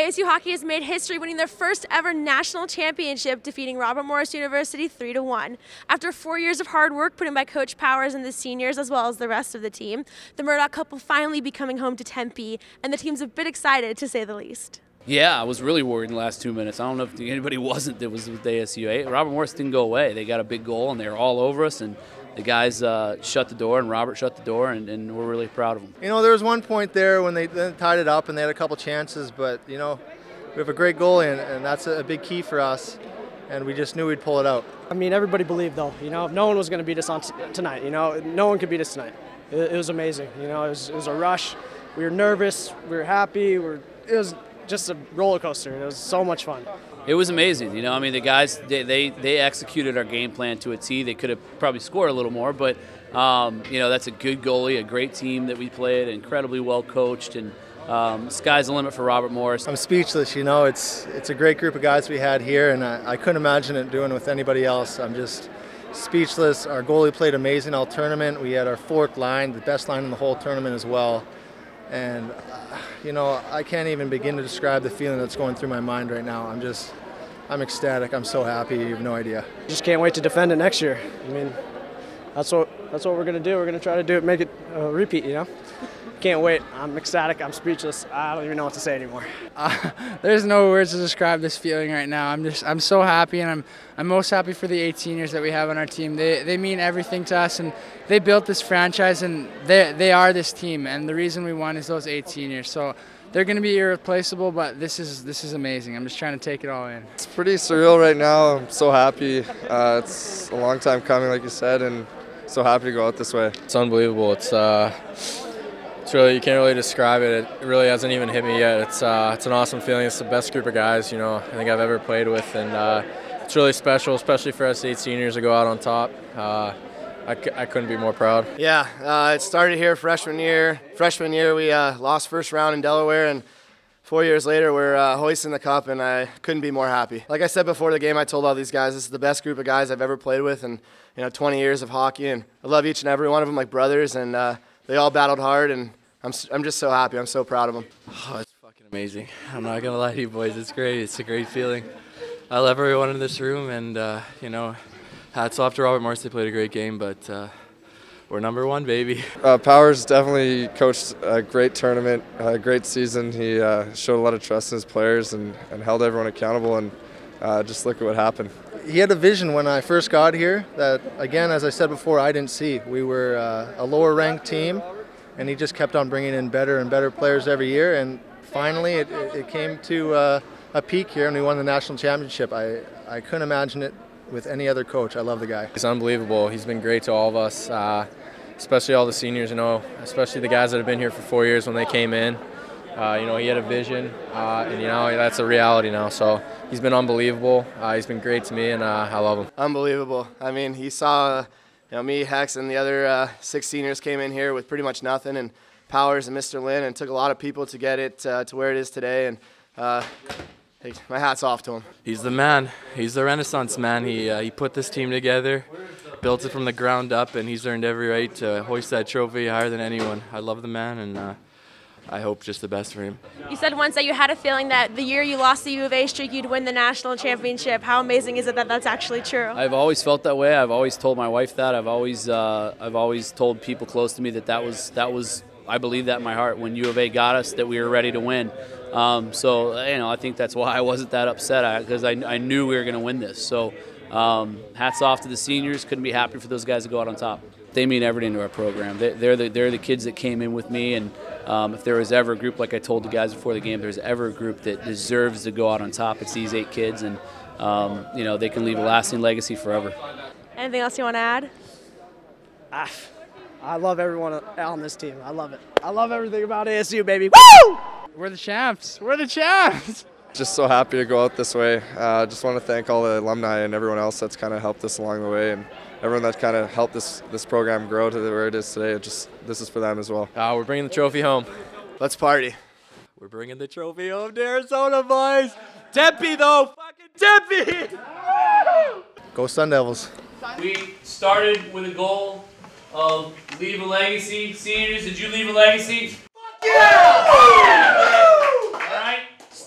ASU hockey has made history winning their first ever national championship, defeating Robert Morris University 3 to 1. After four years of hard work put in by Coach Powers and the seniors, as well as the rest of the team, the Murdoch Cup will finally be coming home to Tempe, and the team's a bit excited to say the least. Yeah, I was really worried in the last two minutes. I don't know if anybody wasn't that was with ASU. Robert Morris didn't go away. They got a big goal, and they were all over us, and the guys uh, shut the door, and Robert shut the door, and, and, we're really proud of them. You know, there was one point there when they tied it up, and they had a couple chances, but you know, we have a great goalie, and, and that's a big key for us. And we just knew we'd pull it out. I mean, everybody believed, though. You know, no one was going to beat us on t- tonight. You know, no one could beat us tonight. It, it was amazing. You know, it was, it was, a rush. We were nervous. We were happy. We were, it was just a roller coaster. It was so much fun. It was amazing. You know, I mean, the guys they, they, they executed our game plan to a T. They could have probably scored a little more, but um, you know that's a good goalie, a great team that we played, incredibly well coached, and um, sky's the limit for Robert Morris. I'm speechless. You know, it's it's a great group of guys we had here, and I, I couldn't imagine it doing with anybody else. I'm just speechless. Our goalie played amazing all tournament. We had our fourth line, the best line in the whole tournament as well. And, you know, I can't even begin to describe the feeling that's going through my mind right now. I'm just, I'm ecstatic. I'm so happy. You have no idea. Just can't wait to defend it next year. I mean, that's what that's what we're gonna do. We're gonna try to do it, make it a repeat. You know. Can't wait. I'm ecstatic. I'm speechless. I don't even know what to say anymore. Uh, there's no words to describe this feeling right now. I'm just I'm so happy, and I'm I'm most happy for the 18 years that we have on our team. They they mean everything to us, and they built this franchise, and they they are this team. And the reason we won is those 18 years. So they're going to be irreplaceable, but this is this is amazing. I'm just trying to take it all in. It's pretty surreal right now. I'm so happy. Uh, it's a long time coming, like you said, and so happy to go out this way. It's unbelievable. It's uh, it's really you can't really describe it. It really hasn't even hit me yet. It's uh, it's an awesome feeling. It's the best group of guys you know I think I've ever played with, and uh, it's really special, especially for us 18 years to go out on top. Uh, I, I couldn't be more proud. Yeah, uh, it started here freshman year. Freshman year, we uh, lost first round in Delaware, and four years later, we're uh, hoisting the cup, and I couldn't be more happy. Like I said before the game, I told all these guys this is the best group of guys I've ever played with, and you know, 20 years of hockey, and I love each and every one of them like brothers, and they all battled hard, and I'm, I'm just so happy. I'm so proud of them. Oh, it's fucking amazing. I'm not to lie to you boys. It's great. It's a great feeling. I love everyone in this room, and, uh, you know, hats off to Robert Morris. They played a great game, but uh, we're number one, baby. Uh, Powers definitely coached a great tournament, a great season. He uh, showed a lot of trust in his players and, and held everyone accountable, and uh, just look at what happened. He had a vision when I first got here that, again, as I said before, I didn't see. We were uh, a lower ranked team and he just kept on bringing in better and better players every year. And finally, it, it came to uh, a peak here, and we won the national championship. I, I couldn't imagine it with any other coach. I love the guy. He's unbelievable. He's been great to all of us, uh, especially all the seniors. You know, especially the guys that have been here for four years when they came in. Uh, you know, he had a vision, uh, and you know that's a reality now. So he's been unbelievable. Uh, he's been great to me, and uh, I love him. Unbelievable. I mean, he saw you know, me, Hex, and the other uh, six seniors came in here with pretty much nothing, and Powers and Mr. Lynn, and took a lot of people to get it uh, to where it is today. And uh, my hat's off to him. He's the man. He's the Renaissance man. He uh, he put this team together, built it from the ground up, and he's earned every right to hoist that trophy higher than anyone. I love the man, and uh, I hope just the best for him. You said once that you had a feeling that the year you lost the U of A streak, you'd win the national championship. How amazing is it that that's actually true? I've always felt that way. I've always told my wife that. I've always, uh, I've always told people close to me that that was, that was. I believe that in my heart when U of A got us that we were ready to win. Um, so you know, I think that's why I wasn't that upset because I, I, knew we were going to win this. So um, hats off to the seniors. Couldn't be happier for those guys to go out on top. They mean everything to our program. They, are the they're the kids that came in with me and um, if there was ever a group, like I told the guys before the game, there's ever a group that deserves to go out on top, it's these eight kids, and um, you know they can leave a lasting legacy forever. Anything else you want to add? Ah, I love everyone on this team. I love it. I love everything about ASU, baby. Woo! We're the champs. We're the champs. Just so happy to go out this way. Uh, just want to thank all the alumni and everyone else that's kind of helped us along the way, and everyone that kind of helped this this program grow to where it is today. It just this is for them as well. Uh, we're bringing the trophy home. Let's party. We're bringing the trophy home to Arizona, boys. Tempe, though. Fucking Tempe. Go Sun Devils. We started with a goal of leave a legacy. Seniors, did you leave a legacy? Fuck Yeah!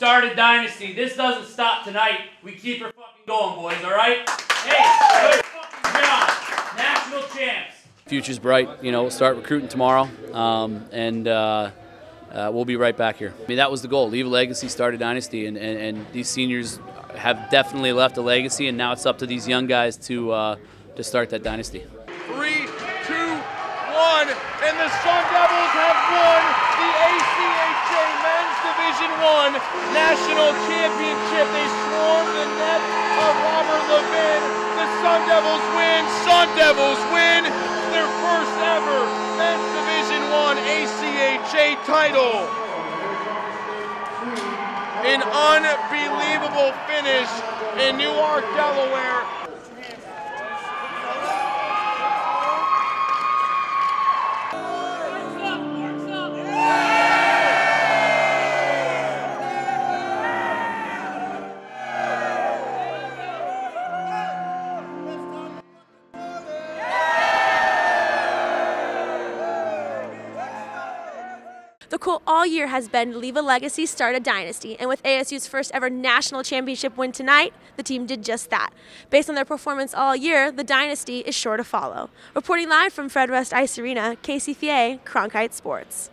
All right. start a dynasty. This doesn't stop tonight. We keep her fucking going, boys, all right? Hey, good fucking job. National champs. Future's bright. You know, we'll start recruiting tomorrow, um, and uh, uh, we'll be right back here. I mean, that was the goal. Leave a legacy, start a dynasty, and, and, and these seniors have definitely left a legacy, and now it's up to these young guys to, uh, to start that dynasty. Three, two, one, and the Sun Devils have won the ACHA Men's One National Championship. They swarmed the net of Robert Levin. The Sun Devils win. Sun Devils win their first ever Men's Division One ACHA title. An unbelievable finish in Newark, Delaware. All year has been leave a legacy, start a dynasty. And with ASU's first ever national championship win tonight, the team did just that. Based on their performance all year, the dynasty is sure to follow. Reporting live from Fred Rust Ice Arena, Casey Ferreirae, Cronkite Sports.